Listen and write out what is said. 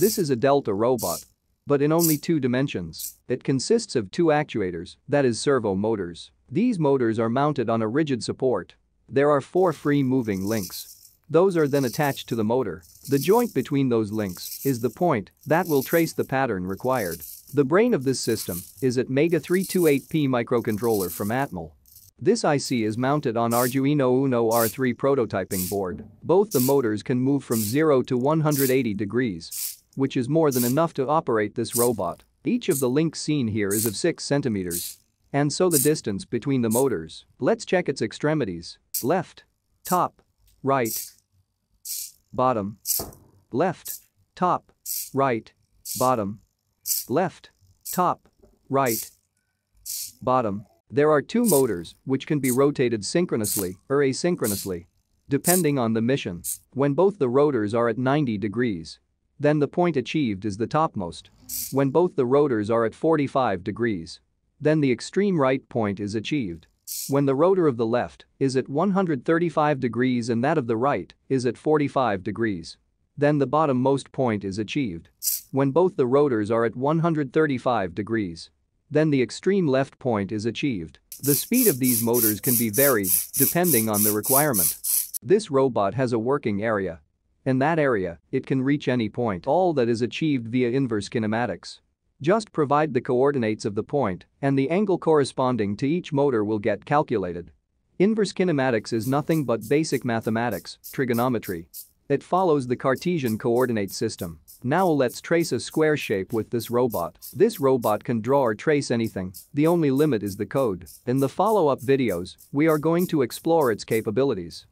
This is a Delta robot. But in only two dimensions. It consists of two actuators, that is servo motors. These motors are mounted on a rigid support. There are four free moving links. Those are then attached to the motor. The joint between those links is the point that will trace the pattern required. The brain of this system is ATmega 328P microcontroller from Atmel. This IC is mounted on Arduino Uno R3 prototyping board. Both the motors can move from 0 to 180 degrees, which is more than enough to operate this robot. Each of the links seen here is of 6 centimeters. And so the distance between the motors. Let's check its extremities. Left. Top. Right. Bottom. Left. Top. Right. Bottom left, top, right, bottom. There are two motors which can be rotated synchronously or asynchronously. Depending on the mission, when both the rotors are at 90 degrees, then the point achieved is the topmost. When both the rotors are at 45 degrees, then the extreme right point is achieved. When the rotor of the left is at 135 degrees and that of the right is at 45 degrees, then the bottom-most point is achieved. When both the rotors are at 135 degrees. Then the extreme left point is achieved. The speed of these motors can be varied depending on the requirement. This robot has a working area. In that area, it can reach any point. All that is achieved via inverse kinematics. Just provide the coordinates of the point and the angle corresponding to each motor will get calculated. Inverse kinematics is nothing but basic mathematics, trigonometry, it follows the Cartesian coordinate system. Now let's trace a square shape with this robot. This robot can draw or trace anything, the only limit is the code. In the follow-up videos, we are going to explore its capabilities.